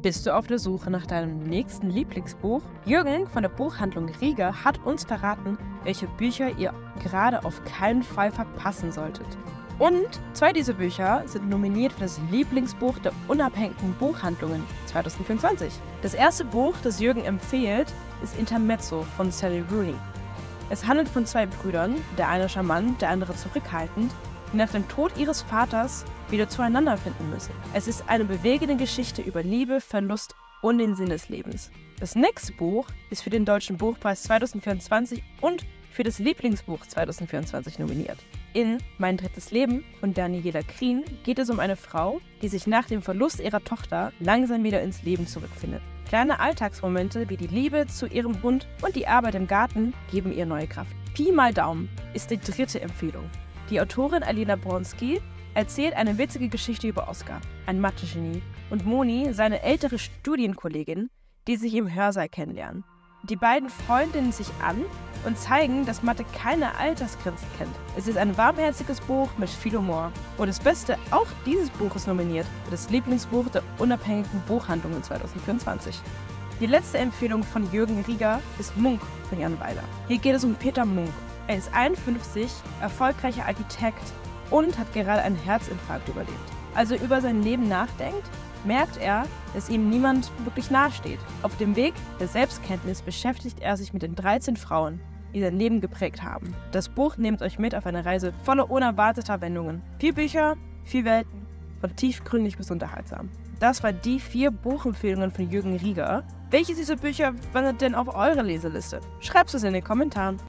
Bist du auf der Suche nach deinem nächsten Lieblingsbuch? Jürgen von der Buchhandlung Rieger hat uns verraten, welche Bücher ihr gerade auf keinen Fall verpassen solltet. Und zwei dieser Bücher sind nominiert für das Lieblingsbuch der unabhängigen Buchhandlungen 2024. Das erste Buch, das Jürgen empfiehlt, ist Intermezzo von Sally Rooney. Es handelt von zwei Brüdern, der eine charmant, der andere zurückhaltend, die nach dem Tod ihres Vaters wieder zueinander finden müssen. Es ist eine bewegende Geschichte über Liebe, Verlust und den Sinn des Lebens. Das nächste Buch ist für den Deutschen Buchpreis 2024 und für das Lieblingsbuch 2024 nominiert. In Mein drittes Leben von Daniela Krien geht es um eine Frau, die sich nach dem Verlust ihrer Tochter langsam wieder ins Leben zurückfindet. Kleine Alltagsmomente wie die Liebe zu ihrem Hund und die Arbeit im Garten geben ihr neue Kraft. Pi mal Daumen ist die dritte Empfehlung. Die Autorin Alina Bronski erzählt eine witzige Geschichte über Oskar, ein Mathe-Genie, und Moni, seine ältere Studienkollegin, die sich im Hörsaal kennenlernen. Die beiden Freundinnen sich an und zeigen, dass Mathe keine Altersgrenzen kennt. Es ist ein warmherziges Buch mit viel Humor. Und das Beste, auch dieses Buch ist nominiert für das Lieblingsbuch der unabhängigen Buchhandlungen 2024. Die letzte Empfehlung von Jürgen Rieger ist Munk von Jan Weiler. Hier geht es um Peter Munk. Er ist 51, erfolgreicher Architekt und hat gerade einen Herzinfarkt überlebt. Als er über sein Leben nachdenkt, merkt er, dass ihm niemand wirklich nahesteht. Auf dem Weg der Selbstkenntnis beschäftigt er sich mit den 13 Frauen, die sein Leben geprägt haben. Das Buch nimmt euch mit auf eine Reise voller unerwarteter Wendungen. Vier Bücher, vier Welten, von tiefgründig bis unterhaltsam. Das waren die vier Buchempfehlungen von Jürgen Rieger. Welches dieser Bücher wandert denn auf eure Leseliste? Schreibt es in den Kommentaren.